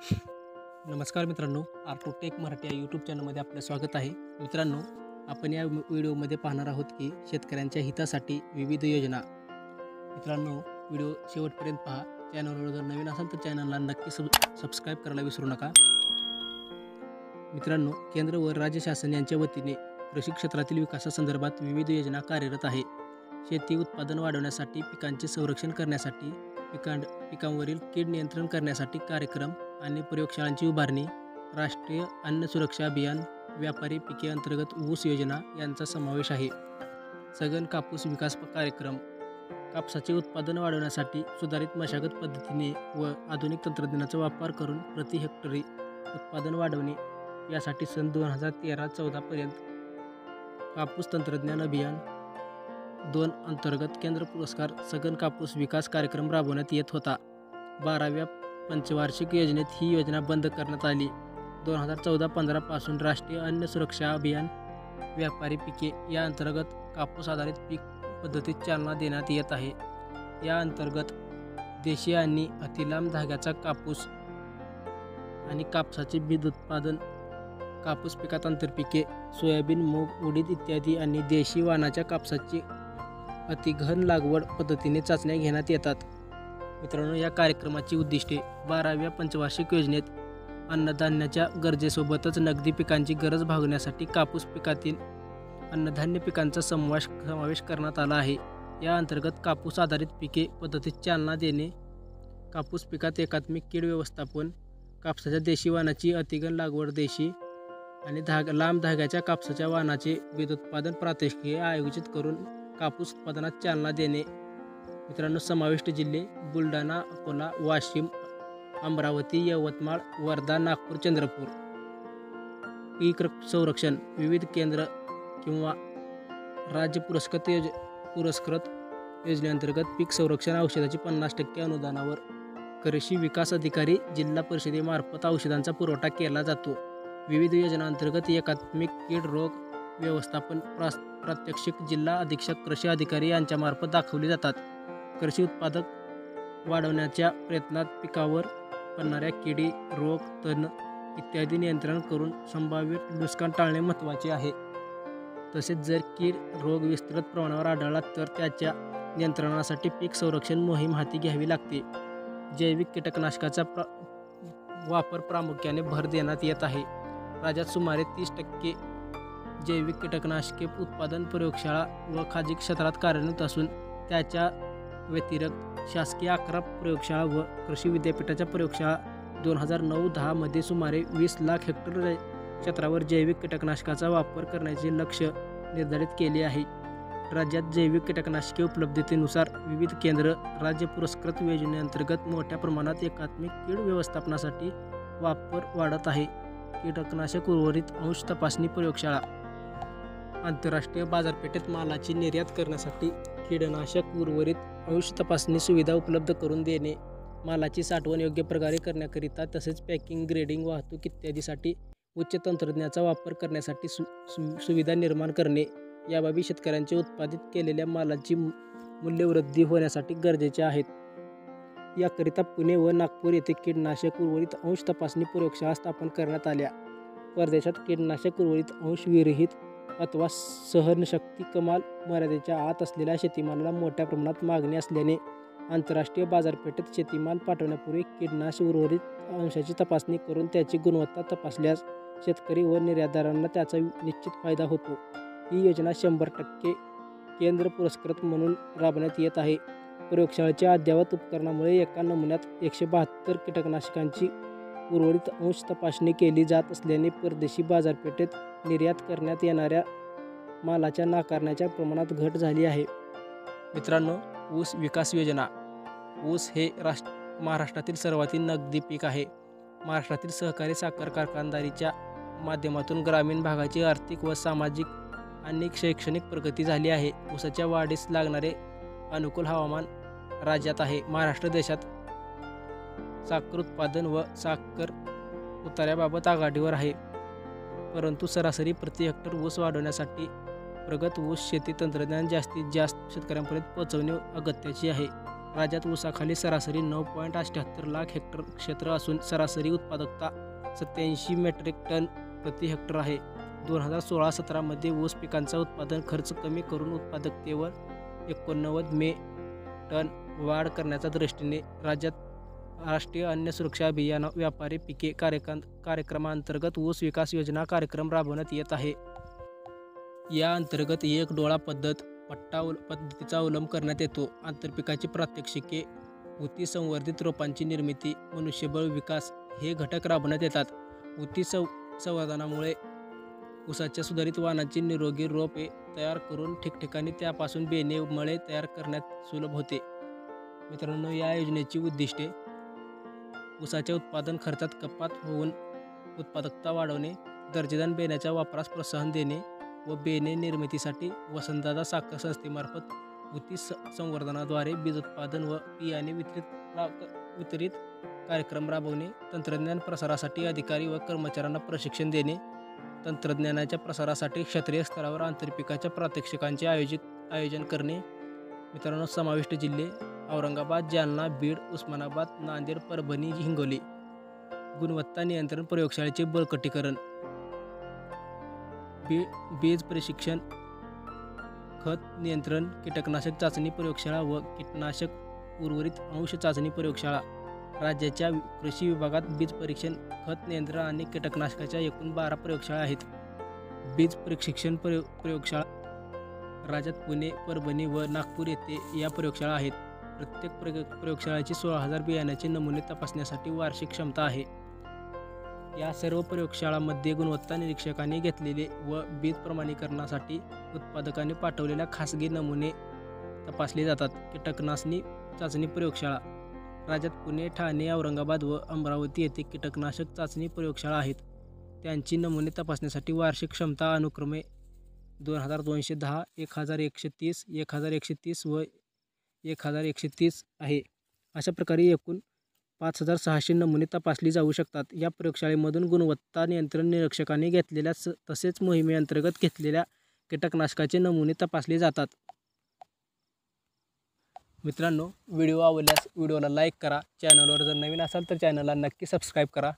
नमस्कार मित्रांनो आर्टोटेक मराठी या यूट्यूब चॅनलमध्ये आपलं स्वागत आहे. मित्रांनो आपण या व्हिडिओमध्ये पाहणार आहोत की शेतकऱ्यांच्या हितासाठी विविध योजना. मित्रांनो व्हिडिओ शेवटपर्यंत पहा. चॅनलवर जर नवीन असाल तर चॅनलला नक्की सब सबस्क्राईब करायला विसरू नका. मित्रांनो केंद्र व राज्य शासन यांच्या वतीने कृषी क्षेत्रातील विकासासंदर्भात विविध योजना कार्यरत आहे. शेती उत्पादन वाढवण्यासाठी पिकांचे संरक्षण करण्यासाठी पिकां पिकांवरील कीड नियंत्रण करण्यासाठी कार्यक्रम आणि प्रयोगशाळांची उभारणी राष्ट्रीय अन्न सुरक्षा अभियान व्यापारी पिके अंतर्गत ऊस योजना यांचा समावेश आहे. सघन कापूस विकास कार्यक्रम कापसाचे उत्पादन वाढवण्यासाठी सुधारित मशागत पद्धतीने व आधुनिक तंत्रज्ञानाचा वापर करून प्रति हेक्टरी उत्पादन वाढवणे यासाठी सन दोन हजार तेरा चौदापर्यंत कापूस तंत्रज्ञान अभियान दोन अंतर्गत केंद्र पुरस्कार सघन कापूस विकास कार्यक्रम राबवण्यात येत होता. बाराव्या पंचवार्षिक योजनेत ही योजना बंद करण्यात आली. दोन हजार चौदा पंधरापासून राष्ट्रीय अन्न सुरक्षा अभियान व्यापारी पिके या अंतर्गत कापूस आधारित पीक पद्धतीत चालना देण्यात येत आहे. या अंतर्गत देशी आणि अतिलांब धाग्याचा कापूस आणि कापसाचे बीज उत्पादन कापूस पिकात आंतरपिके सोयाबीन मूग उडीद इत्यादी आणि देशी वाणाच्या कापसाची अतिघन लागवड पद्धतीने चाचण्या घेण्यात येतात. मित्रांनो या कार्यक्रमाची उद्दिष्टे बाराव्या पंचवार्षिक योजनेत अन्नधान्याच्या गरजेसोबतच नगदी पिकांची गरज भागवण्यासाठी कापूस पिकातील अन्नधान्य पिकांचा समावेश समावेश करण्यात आला आहे. या अंतर्गत कापूस आधारित पिके पद्धतीत चालना देणे कापूस पिकात एकात्मिक कीड व्यवस्थापन कापसाच्या देशी वाणाची अतिगण लागवड देशी आणि धाग लांब धाग्याच्या कापसाच्या वाणाचे विद्युत्पादन प्रात्यक्षिके आयोजित करून कापूस उत्पादनात चालना देणे. मित्रांनो समाविष्ट जिल्हे बुलढाणा अकोला वाशिम अमरावती यवतमाळ वर्धा नागपूर चंद्रपूर. पीक संरक्षण विविध केंद्र किंवा राज्य पुरस्कृत योज पुरस्कृत योजनेअंतर्गत पीक संरक्षण औषधाची पन्नास टक्के अनुदानावर कृषी विकास अधिकारी जिल्हा परिषदेमार्फत औषधांचा पुरवठा केला जातो. विविध योजनांतर्गत एकात्मिक कीड रोग व्यवस्थापन प्रास प्रात्यक्षिक जिल्हा अधीक्षक कृषी अधिकारी यांच्यामार्फत दाखवले जातात. कृषी उत्पादक वाढवण्याच्या प्रयत्नात पिकावर पडणाऱ्या किडी रोग तण इत्यादी नियंत्रण करून संभाव्य नुकसान टाळणे महत्त्वाचे आहे. तसेच जर कीड रोग विस्तृत प्रमाणावर आढळला तर त्याच्या नियंत्रणासाठी पीक संरक्षण मोहीम हाती घ्यावी लागते. जैविक कीटकनाशकाचा प्र वापर प्रामुख्याने भर देण्यात येत आहे. राज्यात सुमारे तीस टक्के जैविक कीटकनाशके उत्पादन प्रयोगशाळा व खाजगी क्षेत्रात कार्यरत असून त्याच्या व्यतिरिक्त शासकीय अकरा प्रयोगशाळा व कृषी विद्यापीठाच्या प्रयोगशाळा दोन हजार नऊ दहामध्ये सुमारे वीस लाख हेक्टर क्षेत्रावर जैविक कीटकनाशकाचा वापर करण्याचे लक्ष निर्धारित केले आहे. राज्यात जैविक कीटकनाशके उपलब्धतेनुसार विविध केंद्र राज्य पुरस्कृत योजनेअंतर्गत मोठ्या प्रमाणात एकात्मिक कीड व्यवस्थापनासाठी वापर वाढत आहे. कीटकनाशक उर्वरित अंश तपासणी प्रयोगशाळा आंतरराष्ट्रीय बाजारपेठेत मालाची निर्यात करण्यासाठी कीडनाशक उर्वरित अंश तपासणी सुविधा उपलब्ध करून देणे मालाची साठवण योग्य प्रकारे करण्याकरिता तसेच पॅकिंग ग्रेडिंग वाहतूक इत्यादीसाठी उच्च तंत्रज्ञानाचा वापर करण्यासाठी सु सु- सुविधा निर्माण करणे याबाबी शेतकऱ्यांचे उत्पादित केलेल्या मालाची मू- मूल्यवृद्धी होण्यासाठी गरजेचे आहेत. याकरिता पुणे व नागपूर येथे कीटनाशक उर्वरित अंश तपासणी प्रयोगशाळा स्थापन करण्यात आल्या. परदेशात कीटनाशक उर्वरित अंश विरहित अथवा सहनशक्ती कमाल मर्यादेच्या आत असलेल्या शेतीमालाला मोठ्या प्रमाणात मागणी असल्याने आंतरराष्ट्रीय बाजारपेठेत शेतीमाल पाठवण्यापूर्वी कीडनाश उर्वरित अंशाची तपासणी करून त्याची गुणवत्ता तपासल्यास शेतकरी व निर्यातदारांना त्याचा निश्चित फायदा होतो. ही योजना शंभर टक्के केंद्र पुरस्कृत म्हणून राबवण्यात येत आहे. प्रयोगशाळेच्या अद्ययावत उपकरणामुळे एका नमुन्यात एकशे बहात्तर कीटकनाशकांची उर्वरित अंश तपासणी केली जात असल्याने परदेशी बाजारपेठेत निर्यात करण्यात येणाऱ्या मालाच्या नाकारण्याच्या प्रमाणात घट झाली आहे. मित्रांनो ऊस विकास योजना. ऊस हे राष्ट्र महाराष्ट्रातील सर्वातील नगदी पीक आहे. महाराष्ट्रातील सहकारी साखर कारखानदारीच्या माध्यमातून ग्रामीण भागाची आर्थिक व सामाजिक आणि शैक्षणिक प्रगती झाली आहे. ऊसाच्या वाढीस लागणारे अनुकूल हवामान राज्यात आहे. महाराष्ट्र देशात साखर उत्पादन व साखर उतार्याबाबत आघाडीवर आहे. परंतु सरासरी प्रति हेक्टर ऊस वाढवण्यासाठी प्रगत ऊस शेती तंत्रज्ञान जास्तीत जास्त शेतकऱ्यांपर्यंत पोहोचवणे अगत्याचे आहे. राज्यात ऊसाखाली सरासरी नऊ पॉईंट अठ्ठ्याहत्तर लाख हेक्टर क्षेत्र असून सरासरी उत्पादकता सत्याऐंशी मेट्रिक टन प्रति हेक्टर आहे. दोन हजार सोळा सतरामध्ये ऊस पिकांचा उत्पादन खर्च कमी करून उत्पादकतेवर एकोणनव्वद मे टन वाढ करण्याच्या दृष्टीने राज्यात राष्ट्रीय अन्न सुरक्षा अभियान व्यापारी पिके कार्यक्रम कार्यक्रमांतर्गत ऊस विकास योजना कार्यक्रम राबवण्यात येत आहे. या अंतर्गत एक डोळा पद्धत पट्टा उल पद्धतीचा अवलंब करण्यात येतो. आंतरपिकाची प्रात्यक्षिके ऊती संवर्धित रोपांची निर्मिती मनुष्यबळ विकास हे घटक राबवण्यात येतात. ऊती सं संवर्धनामुळे ऊसाच्या सुधारित वाणांची निरोगी रोपे तयार करून ठिकठिकाणी त्यापासून बेने मळे तयार करण्यात सुलभ होते. मित्रांनो या योजनेची उद्दिष्टे ऊसाच्या उत्पादन खर्चात कपात होऊन उत्पादकता वाढवणे दर्जेदार बेण्याच्या वापरास प्रोत्साहन देणे व बेणे निर्मितीसाठी वसंतदादा साखर संस्थेमार्फत ऊती स संवर्धनाद्वारे बीज उत्पादन व बियाणे वितरित वितरित कार्यक्रम राबवणे तंत्रज्ञान प्रसारासाठी अधिकारी व कर्मचाऱ्यांना प्रशिक्षण देणे तंत्रज्ञानाच्या प्रसारासाठी क्षेत्रीय स्तरावर आंतरपिकाच्या प्रात्यक्षिकांचे आयोजित आयोजन करणे मित्रांनो समाविष्ट जिल्हे औरंगाबाद जालना बीड उस्मानाबाद नांदेड परभणी हिंगोली. गुणवत्ता नियंत्रण प्रयोगशाळेचे बळकटीकरण. बी बीज प्रशिक्षण. खत नियंत्रण कीटकनाशक चाचणी प्रयोगशाळा व कीटनाशक उर्वरित अंश चाचणी प्रयोगशाळा. राज्याच्या कृषी विभागात बीज परीक्षण खत नियंत्रण आणि कीटकनाशकाच्या एकूण बारा प्रयोगशाळा आहेत. बीज प्रशिक्षण प्रयोग प्रयोगशाळा राज्यात पुणे परभणी व नागपूर येथे या प्रयोगशाळा आहेत. प्रत्येक प्रयोग प्रयोगशाळेची सोळा हजार बियाण्याचे नमुने तपासण्यासाठी वार्षिक क्षमता आहे. या सर्व प्रयोगशाळांमध्ये गुणवत्ता निरीक्षकांनी घेतलेले व बीज प्रमाणीकरणासाठी उत्पादकाने पाठवलेल्या खासगी नमुने तपासले जातात. कीटकनाशनी चाचणी प्रयोगशाळा. राज्यात पुणे ठाणे औरंगाबाद व अमरावती येथे कीटकनाशक चाचणी प्रयोगशाळा आहेत. त्यांची नमुने तपासण्यासाठी वार्षिक क्षमता अनुक्रमे दोन हजार दोनशे दहा एक हजार एकशे तीस एक हजार एकशे तीस व एक हजार एकशे तीस आहे. अशा प्रकारे एकूण पाच हजार सहाशे नमुने तपासली जाऊ शकतात. या प्रयोगशाळेमधून गुणवत्ता नियंत्रण निरीक्षकांनी घेतलेल्या स तसेच मोहिमेअंतर्गत घेतलेल्या कीटकनाशकाचे नमुने तपासले जातात. मित्रांनो व्हिडिओ आवडल्यास व्हिडिओला लाईक करा. चॅनलवर जर नवीन असाल तर चॅनलला नक्की सबस्क्राईब करा.